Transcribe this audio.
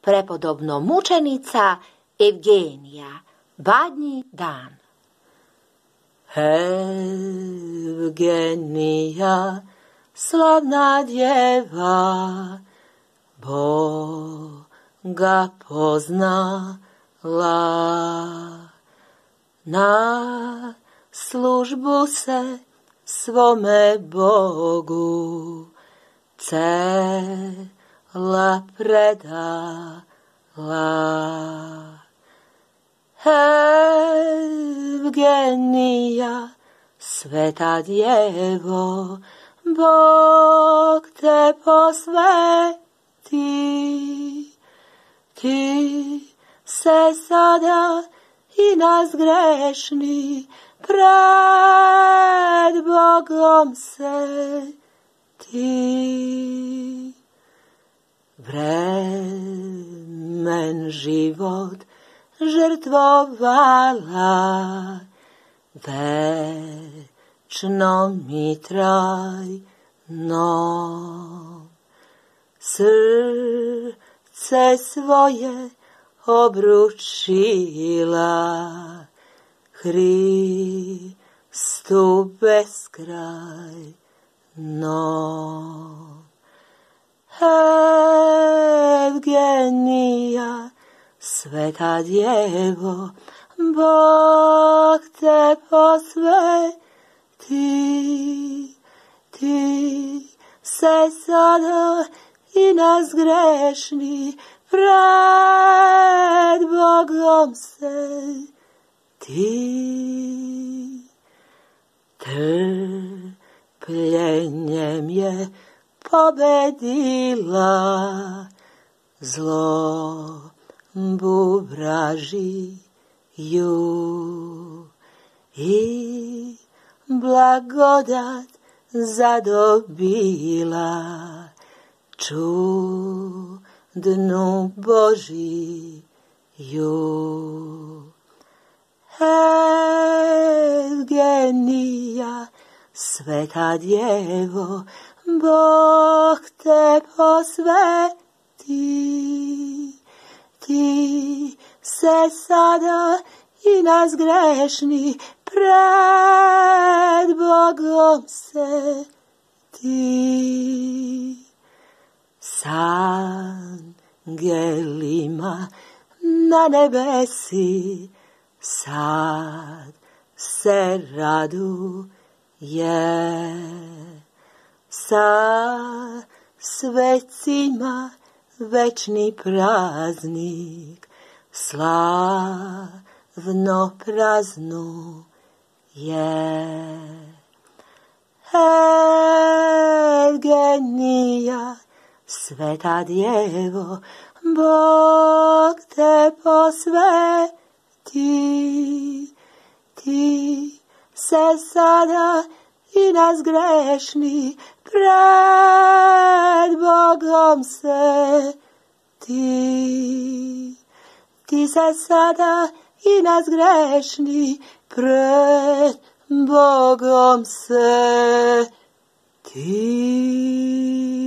prepodobno mučenica Evgenija, badnji dan. Evgenija, slavna djeva, Boga poznala, na službu se svome Bogu cela predala. Evgenija, sveta djevo, Bog te posveti. Ti se sada i nas grešni pred Bogom se ti. Vremen život žrtvovala, večno mi traj, no. Srce svoje obručila, Hristu beskraj, Evgenija, sveta djevo, Bog te posveti, ti se sada i nas grešni pred Bogom se ti. Trpljenjem je pobedila. Zlo buvraži ju. I blagodat zadobila. Čudnu Božiju. Evgenija, sveta djevo, Bog te posveti. Ti se sada i nas grešni pred Bogom se ti. S angelima na nebesi sad se raduje sa svecima večni praznik slavno praznu je. Evgenija, sveta djevo, Bog te posveti, ti se sada i nas grešni pred Bogom se ti. Ti se sada i nas grešni pred Bogom se ti.